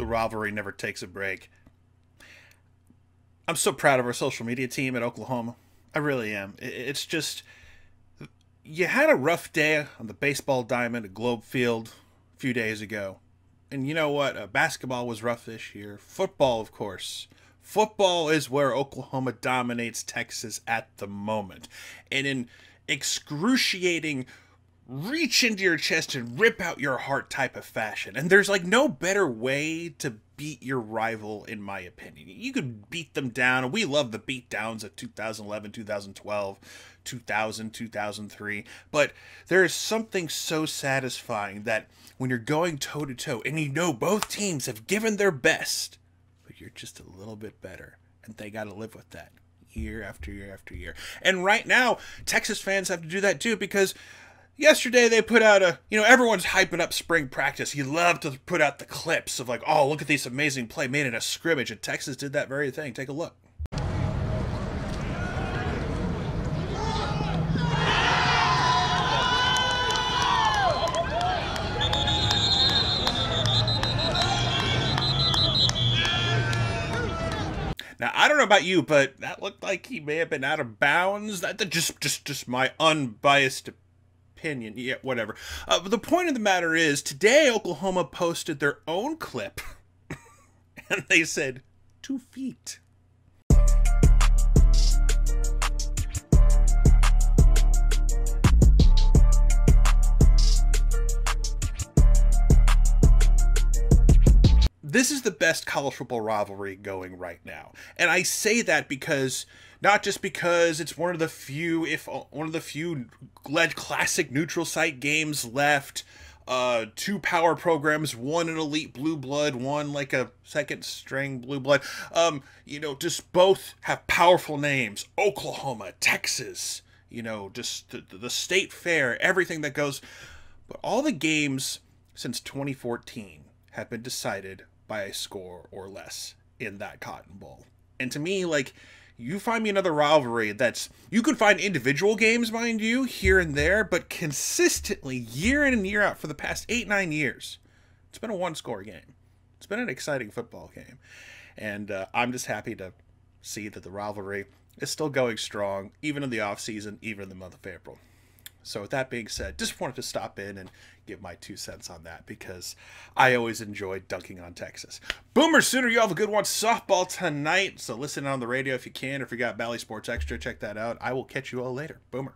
the rivalry never takes a break. I'm so proud of our social media team at Oklahoma. I really am. It's just you had a rough day on the baseball diamond at Globe Field a few days ago. And you know what? Uh, basketball was rough this year. Football, of course. Football is where Oklahoma dominates Texas at the moment. And in excruciating reach into your chest and rip out your heart type of fashion. And there's like no better way to beat your rival, in my opinion. You could beat them down, we love the beat downs of 2011, 2012, 2000, 2003. But there is something so satisfying that when you're going toe to toe and you know both teams have given their best, but you're just a little bit better, and they got to live with that year after year after year. And right now, Texas fans have to do that too because yesterday they put out a you know everyone's hyping up spring practice. You love to put out the clips of like oh look at this amazing play made in a scrimmage and texas did that very thing. Take a look. Now I don't know about you, but that looked like he may have been out of bounds. That, that just just just my unbiased opinion. Yeah, whatever. Uh, but the point of the matter is, today Oklahoma posted their own clip, and they said two feet. This is the best college football rivalry going right now. And I say that because not just because it's one of the few, if one of the few led classic neutral site games left. Uh, two power programs, one an elite blue blood, one like a second string blue blood. Um, you know, just both have powerful names. Oklahoma, Texas, you know, just the, the state fair, everything that goes. But all the games since 2014 have been decided by a score or less in that Cotton Bowl. And to me, like, you find me another rivalry that's you could find individual games mind you here and there but consistently year in and year out for the past eight nine years it's been a one score game. It's been an exciting football game. And uh, i'm just happy to see that the rivalry is still going strong even in the off season even in the month of april so with that being said just wanted to stop in and give my two cents on that because I always enjoy dunking on Texas. Boomer Sooner, you have a good one. Softball tonight. So listen on the radio if you can. If you got Bally Sports Extra, check that out. I will catch you all later. Boomer.